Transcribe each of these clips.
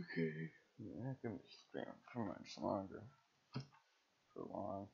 Okay. Yeah, I can stream for much longer. For long.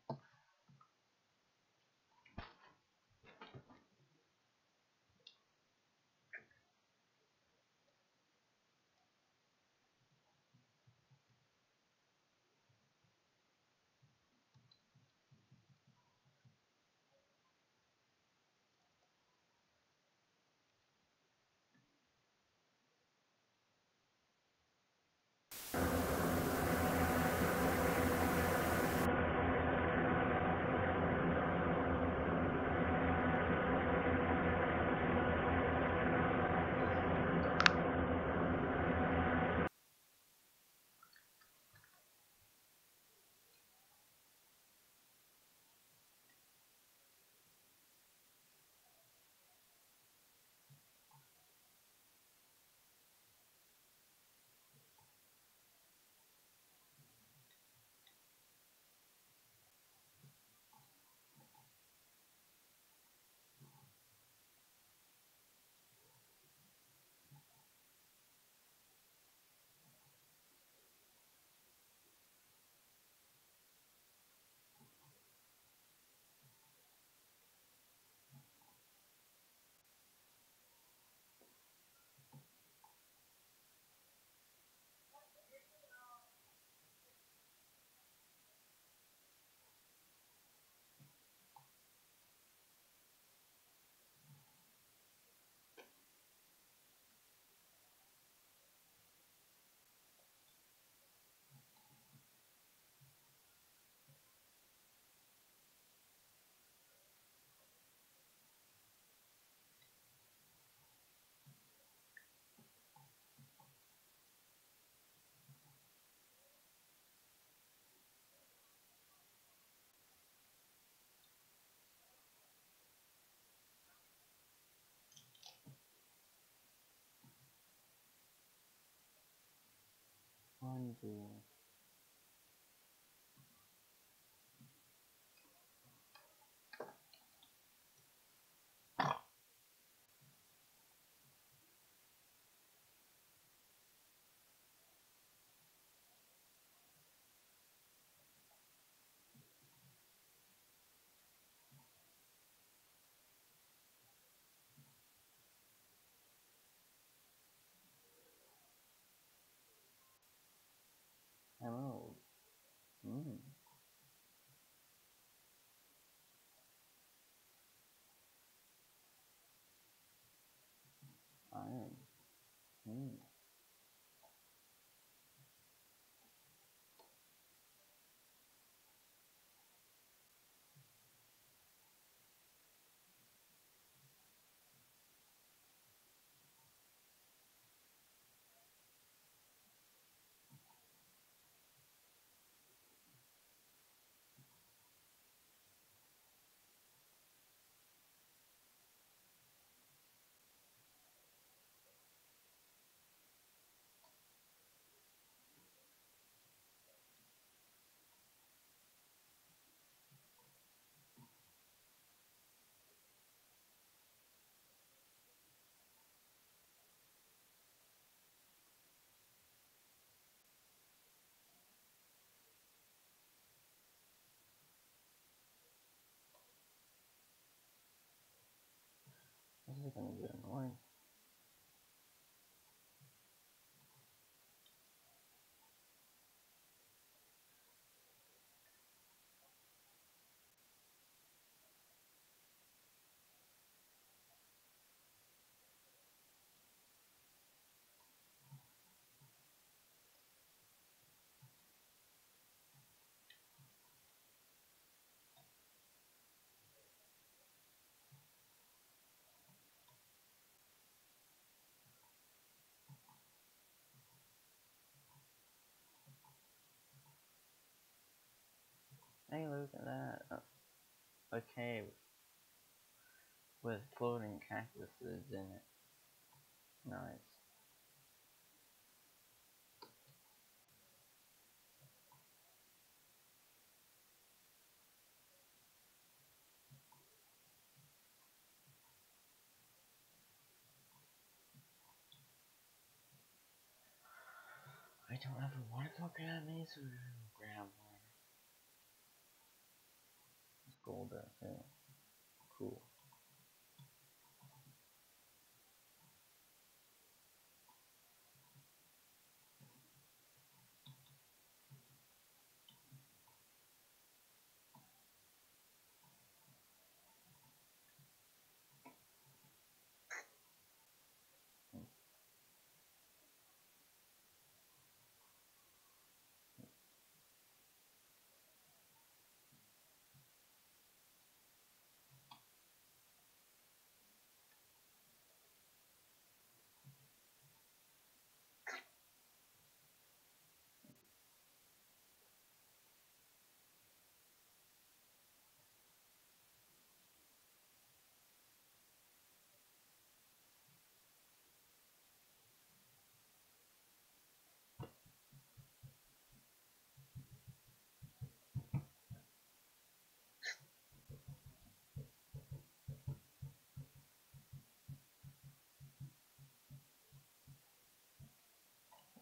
Undo. Is gonna get annoying. Hey, look at that. Oh, a cave with floating cactuses in it. Nice. I don't ever want to go grab me, so we're gonna grab one. Too. Cool.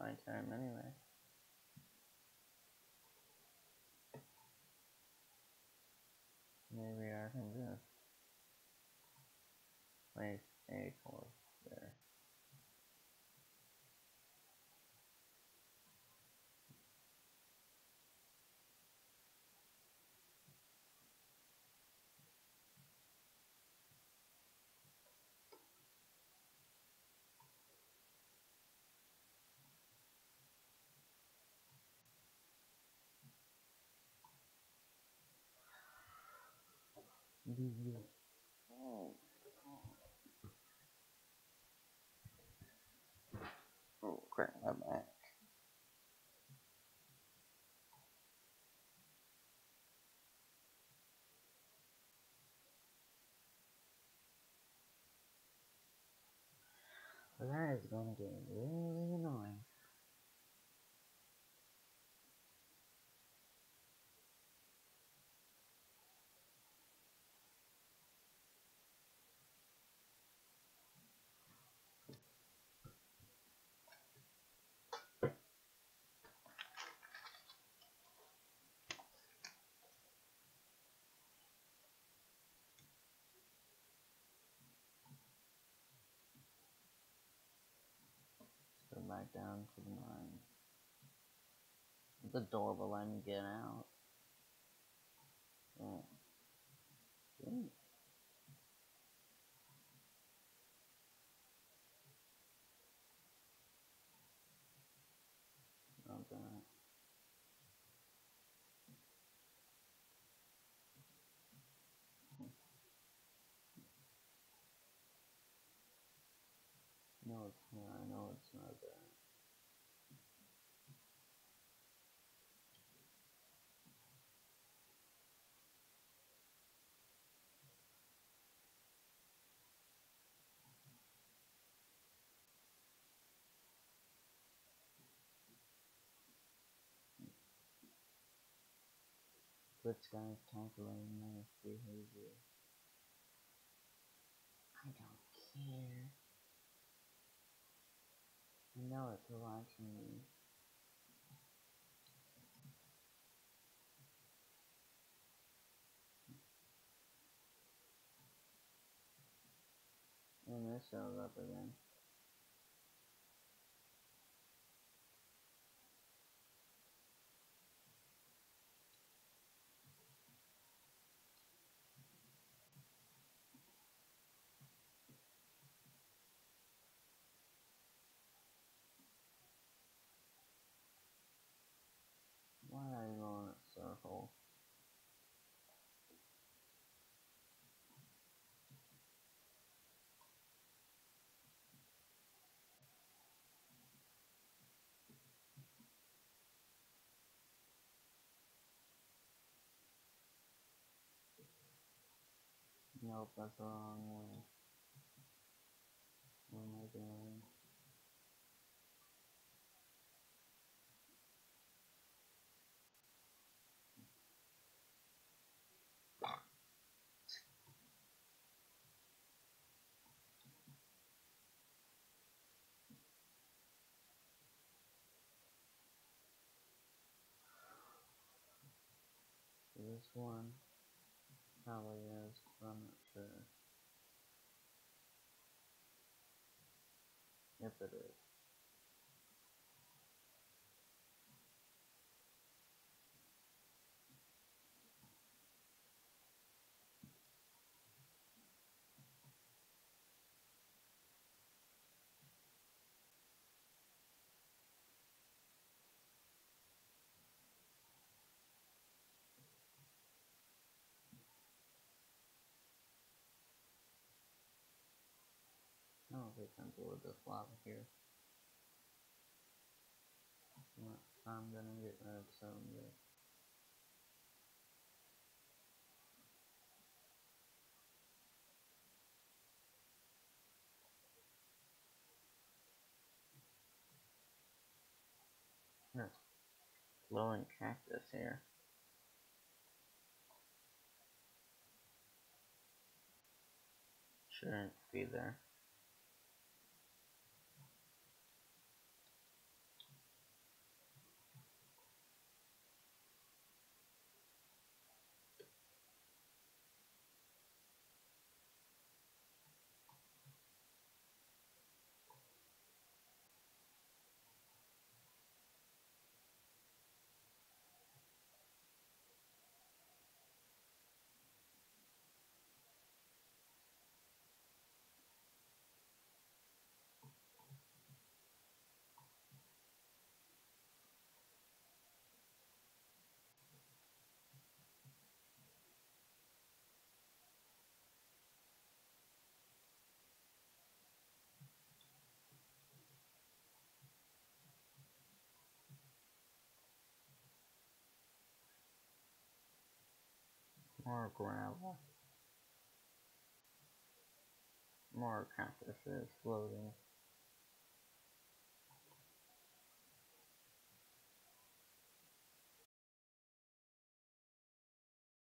my time anyway. Maybe I can just place A4. Oh, oh crap, my back. That is gonna get really annoying. Back down to the mine. The door will let me get out. Yeah. Ooh. Not bad. No, it's not. I know it's not that. Glitch guy's calculating my behavior. I don't care. I know it's watching me. And this shows up again. that's the wrong way what am I doing? this one probably is from I'm lava here. I'm gonna get rid of some of this. Glowing cactus here. Shouldn't be there. More gravel. More cactuses floating.